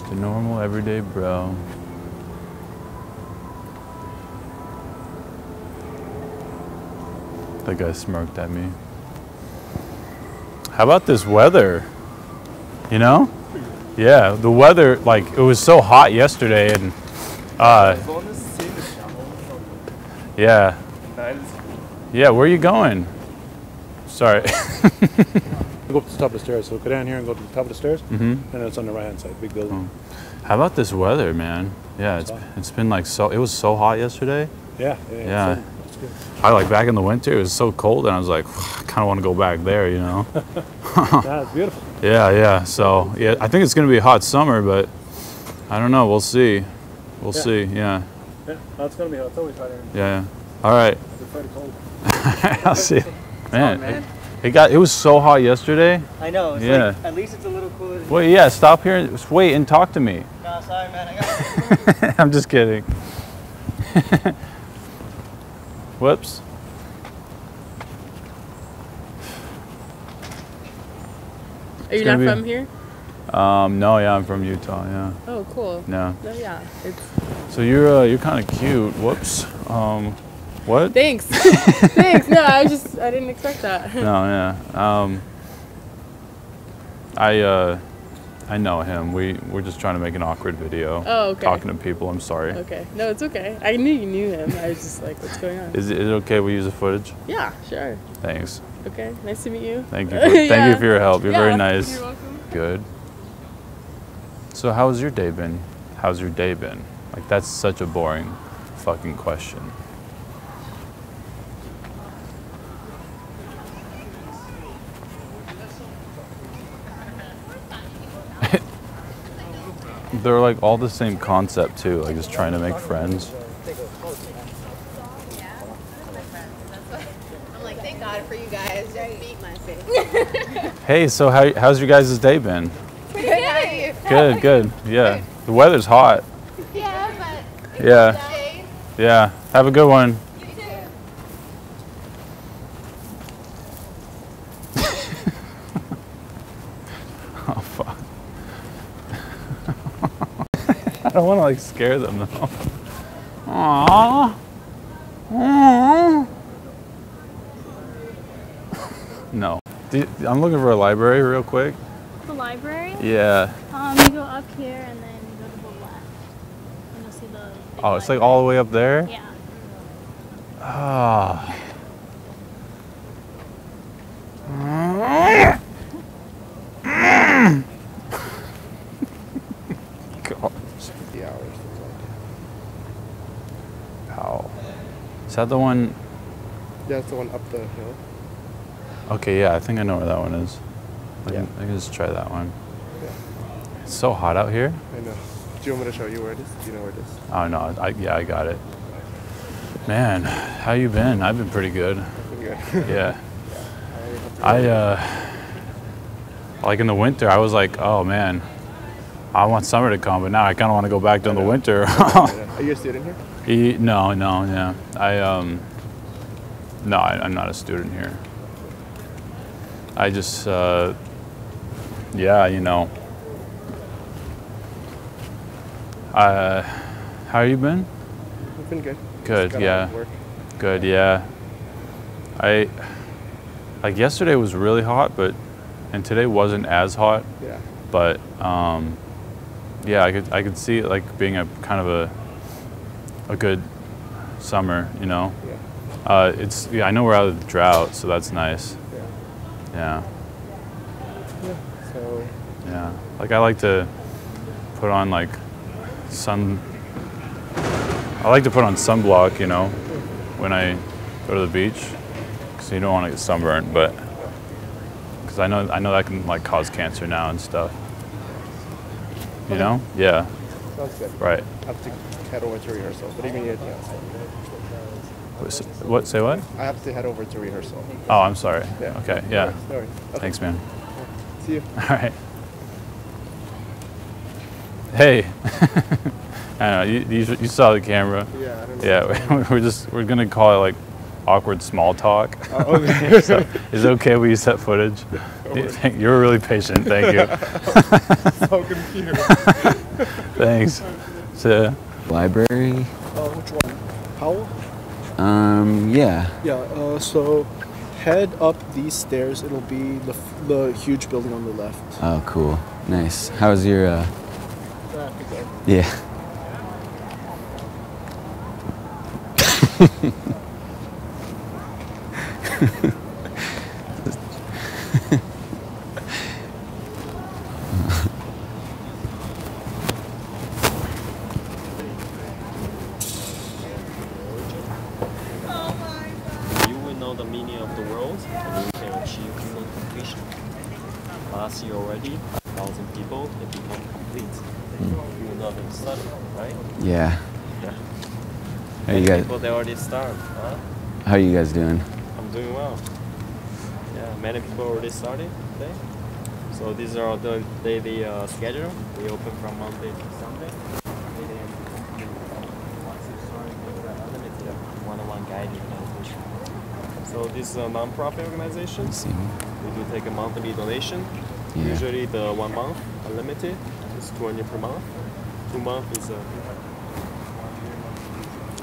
Just a normal everyday bro. That guy smirked at me. How about this weather? You know? Yeah, the weather, like, it was so hot yesterday and, uh, yeah. Yeah, where are you going? Sorry. Go up to the top of the stairs. So go down here and go to the top of the stairs, hmm and then it's on the right hand side, big building. How about this weather, man? Yeah, it's, hot. it's been like so, it was so hot yesterday. Yeah, yeah. Yeah. so That's good. I like back in the winter, it was so cold, and I was like, I kind of want to go back there, you know? Yeah, it's beautiful. yeah, yeah. So, yeah, I think it's going to be a hot summer, but I don't know. We'll see. We'll Yeah. see. Yeah, Yeah, no, it's gonna be hot. It's always hot here. yeah. yeah. All right. It's pretty cold. I'll see. Man, man. It, it got, it was so hot yesterday. I know. It's Yeah. like, at least it's a little cooler. Than Wait, yeah, stop here. and- Wait and talk to me. No, sorry, man. I got I'm just kidding. Whoops. Are you not be- from here? Um, no, yeah, I'm from Utah. Yeah, Oh, cool. no. No, yeah. It's So you're uh, you're kind of cute. Whoops. Um, what? thanks. thanks. No, I just I didn't expect that. No, yeah. Um, I uh, I know him. We we're just trying to make an awkward video. Oh, okay. Talking to people. I'm sorry. Okay. No, it's okay. I knew you knew him. I was just like, what's going on? Is it, is it okay we use the footage? Yeah, sure. Thanks. Okay. Nice to meet you. Thank you. For, Thank you for your help. You're very nice. You're welcome. Good. So how's your day been? How's your day been? Like that's such a boring fucking question. They're like all the same concept too, like just trying to make friends. I'm like, thank God for you guys. Just beat my face. Hey, so how, how's your guys' day been? Pretty good. How are you? Good, good. Yeah. The weather's hot. Yeah, but Yeah. Yeah. Have a good one. You too. Oh fuck. I don't want to like scare them though. Aww. Aww. No. Do you- I'm looking for a library real quick. The library? Yeah. Um, you go up here and then you go to the left. And you'll see the. Oh, it's like all the way up there? Yeah. Ah. God. The hours. things like Ow. Is that the one? that. That's the one up the hill. Okay, yeah, I think I know where that one is. I, Yeah. can, I can just try that one. Yeah. It's so hot out here. I know. Do you want me to show you where it is? Do you know where it is? Oh no, I, yeah, I got it. Man, how you been? I've been pretty good. Good. Yeah. I I uh like in the winter I was like, oh man, I want summer to come, but now I kinda wanna go back to the winter. Are you a student here? E- no, no, yeah. I um no, I, I'm not a student here. I just uh yeah, you know. Uh how you been? I've been good. Good, Just got out yeah. Good, yeah. I like yesterday was really hot, but and today wasn't as hot, Yeah. but um yeah, I could I could see it like being a kind of a a good summer, you know. Yeah. Uh it's yeah, I know we're out of the drought, so that's nice. Yeah. Yeah. Yeah. So Yeah. Like I like to put on like sun I like to put on sunblock, you know, when I go to the beach cuz you don't want to get sunburned, but cuz I know I know that can like cause cancer now and stuff. You know? Yeah. sounds good. Right. I have to head over to rehearsal. But even yeah. What What say what? I have to head over to rehearsal. Oh, I'm sorry. Yeah. Okay. No Yeah. worries, no worries. Okay. Thanks, man. See you. All right. Hey. I know you, you, you saw the camera. Yeah. I don't know. Yeah, we're just we're gonna call it like awkward small talk. Oh, okay. so, is it okay we use that footage? You're really patient. Thank you. so confused. Thanks. So, Library? Uh, which one? Powell? Um, yeah. Yeah. Uh, so head up these stairs. It'll be the f- the huge building on the left. Oh, cool. Nice. How's your, uh, yeah. You will know the meaning of the world and we can achieve human completion. Last year already, a thousand people have become complete. You will know them study, right? Yeah. Yeah. How you guys, People they already start, huh? how you guys doing? I'm doing well. Yeah, many people already started today. So these are the daily uh, schedule. We open from Monday to Sunday. 8 a.m. to 10 p.m. Once you start, there's a one-on-one guiding meditation. So this is a non-profit organization. See? We do take a monthly donation. Yeah. Usually the one month unlimited is 200 per month. Two month is uh,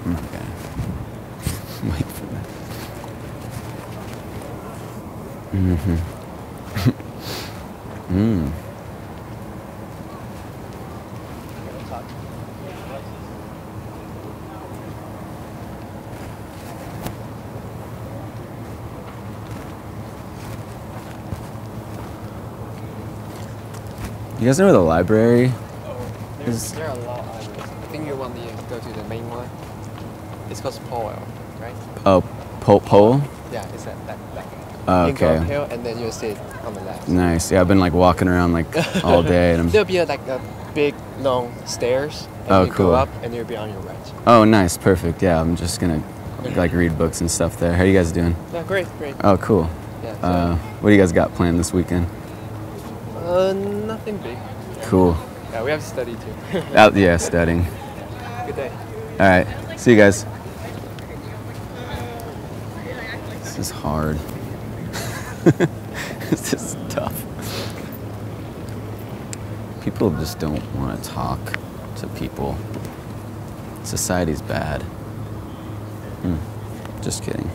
Okay. Wait for that. Mm-hmm. mm. You guys know where the library is? There are a lot of libraries. I think you want to go to the main one. It's called Powell, right? Oh, pole? Yeah, it's that that, that. Oh, You go okay. uphill and then you'll see it on the left. Nice. Yeah, I've been like walking around like all day, and I'm. There'll be a, like a big long stairs. And Oh, you cool. go up and you'll be on your right. Oh, nice. Perfect. Yeah, I'm just gonna like read books and stuff there. How are you guys doing? Yeah, great, great. Oh, cool. Yeah. So, Uh, what do you guys got planned this weekend? Uh, nothing big. Cool. Yeah, we have to study too. Out, yeah, studying. Good day. All right. See you guys. This is hard. this is tough. People just don't want to talk to people. Society's bad. Hmm. Just kidding.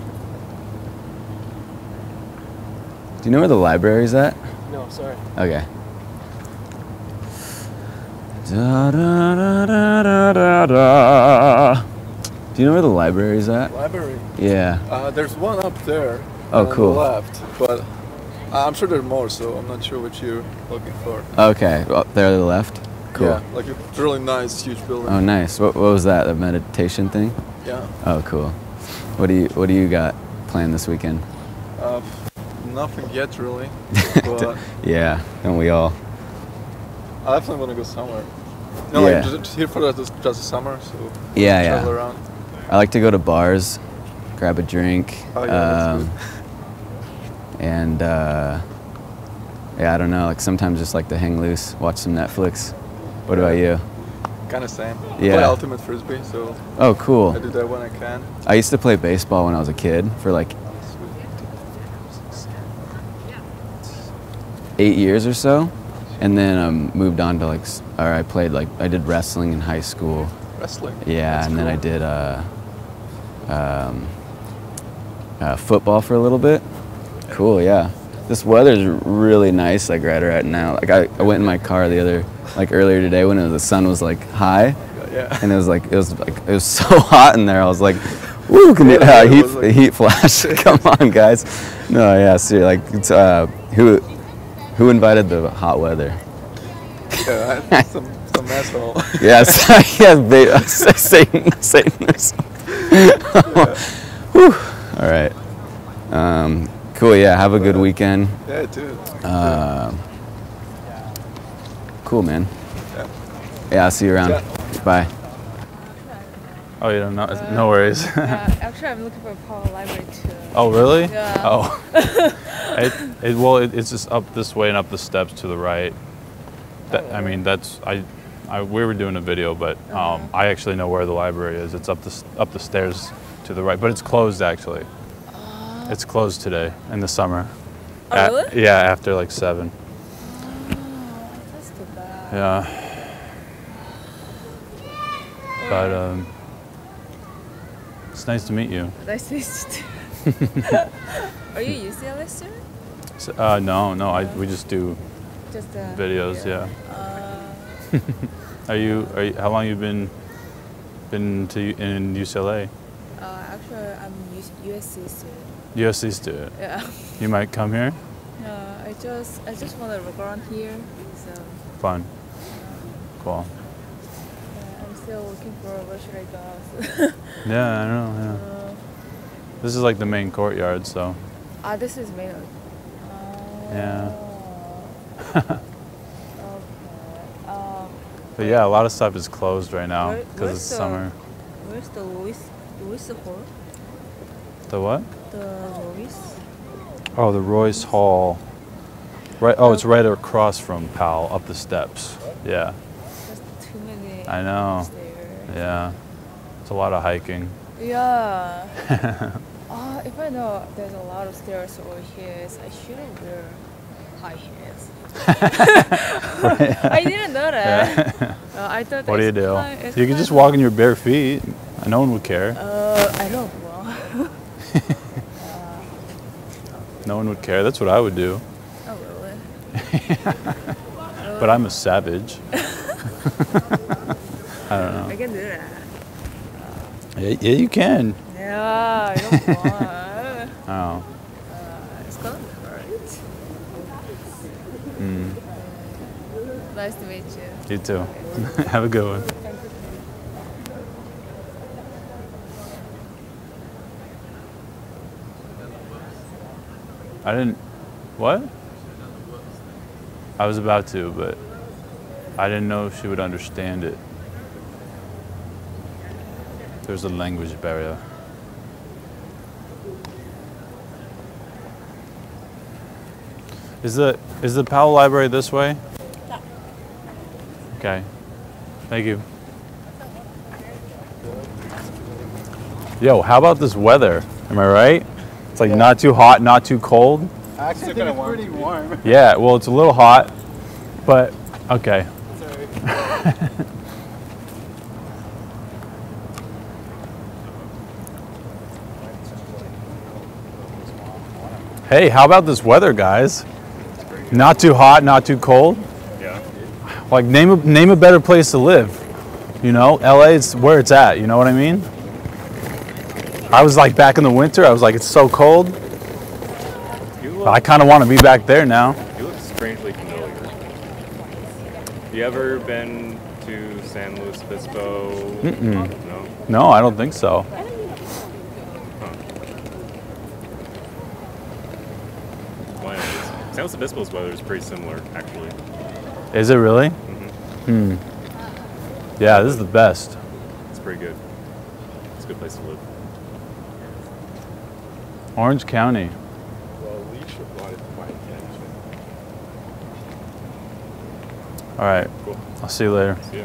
Do you know where the library's at? No, sorry. Okay. Da, da, da, da, da, da. Do you know where the library is at? Library. Yeah. Uh, there's one up there. Oh, on cool. The left, but I'm sure there's more, so I'm not sure what you're looking for. Okay. Well, there to the left. Cool. Yeah, like a really nice, huge building. Oh, nice. What, what was that? the meditation thing? Yeah. Oh, cool. What do you What do you got planned this weekend? Nothing yet, really. but Yeah. Don't we all? I definitely want to go somewhere. Know, Yeah. like just, here for the, just the summer, so Yeah, travel yeah. around. I like to go to bars, grab a drink. Oh, yeah, um, and uh, yeah, I don't know. Like sometimes just like to hang loose, watch some Netflix. What about you? Kind of same. Yeah. Play ultimate frisbee, so Oh, cool. I do that when I can. I used to play baseball when I was a kid for like eight years or so, and then um, moved on to like, or I played like I did wrestling in high school. Wrestling. Yeah, That's and then I did uh, um, uh, football for a little bit. Cool, yeah. This weather's really nice, like right right now. Like I, I went in my car the other, like earlier today when was, the sun was like high, Yeah. and it was like it was like it was so hot in there. I was like, "Woo, can you, Yeah, uh, heat like- heat flash? Come on, guys!" No, yeah, seriously, like it's, uh, who who invited the hot weather? Yeah, I- some, some asshole. Yes, yes, ba- Satan, Satan or something. Whew. All right. Um, cool. Yeah. Have a good weekend. yeah, dude. Uh, cool, man. Yeah. Yeah. I'll see you around. Yeah. Bye. oh, yeah, no, no worries. Yeah, actually, I'm looking for a Powell library too. oh, really? Yeah. Oh. It, it, well, it, it's just up this way and up the steps to the right. That, I mean, that's I, I. We were doing a video, but um, I actually know where the library is. It's up the up the stairs to the right, but it's closed actually. It's closed today in the summer. Oh, A- really? Yeah, after like seven. That's too bad. Yeah. But um, it's nice to meet you. Nice to meet you. Are you UCLA student? S uh, no, no, I, we just do Just uh, videos. Yeah. Uh, Are you? Are you? How long you been been to in UCLA? uh, actually, I'm U- USC student. USC student. Yeah. You might come here. No, I just I just want to work around here, so Fun. Cool. yeah, I'm still looking for where should I go. Yeah, I know. Yeah. uh, This is like the main courtyard, so ah, this is main. Yeah. okay. Um, but yeah, a lot of stuff is closed right now because it's the- summer. where's the Louis Louis Hall? The what? The Louis. Oh, the Royce Hall. Right. Oh, it's right across from Powell, up the steps. Yeah. Just too many. I know. Stairs. Yeah. It's a lot of hiking. Yeah. I know there's a lot of stairs over here, I shouldn't wear high heels. I didn't know that. Yeah. Uh, I thought what do you do? You can just walk in your bare feet. No one would care. Uh, I don't know. No one would care. That's what I would do. oh really? But I'm a savage. I don't know. I can do that. Yeah, yeah you can. Yeah, I don't want. Oh. uh, it's gonna hurt. Mm. Nice to meet you. You too. Have a good one. I didn't. What? I was about to, but I didn't know if she would understand it. There's a language barrier. Is the is the Powell Library this way? Okay. Thank you. Yo, how about this weather? Am I right? It's like not too hot, not too cold. I actually think it's pretty warm. Yeah, well, it's a little hot, but okay. hey, how about this weather, guys? Not too hot, not too cold. Yeah. Like name a name a better place to live. You know, LA is where it's at. You know what I mean? I was like back in the winter. I was like, it's so cold. Look, I kind of want to be back there now. you look strangely familiar. You ever been to San Luis Obispo? Mm-mm. No. No, I don't think so. Why is- San Luis Obispo's weather is pretty similar, actually. Is it really? Mm-hmm. Hmm. Yeah, this is the best. It's pretty good. It's a good place to live. Orange County. Well, Leach brought it to my attention. All right. Cool. I'll see you later. See ya.